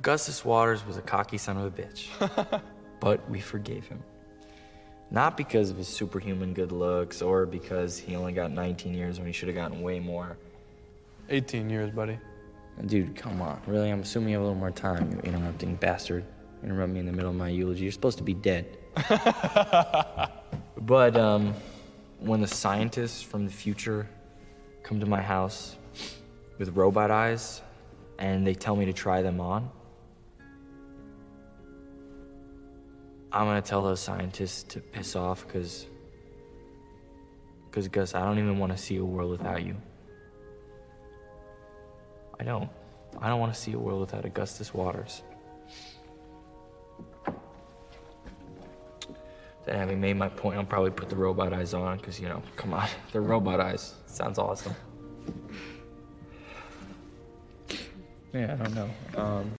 Augustus Waters was a cocky son of a bitch, but we forgave him. Not because of his superhuman good looks or because he only got 19 years when he should have gotten way more. 18 years, buddy. Dude, come on. Really? I'm assuming you have a little more time, you interrupting bastard. Interrupt me in the middle of my eulogy. You're supposed to be dead. but um, when the scientists from the future come to my house with robot eyes and they tell me to try them on, I'm gonna tell those scientists to piss off because, because Gus, I don't even want to see a world without you. I don't. I don't want to see a world without Augustus Waters. Then having made my point, I'll probably put the robot eyes on because you know, come on, they're robot eyes. Sounds awesome. Yeah, I don't know. Um,